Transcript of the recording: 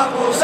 Vamos.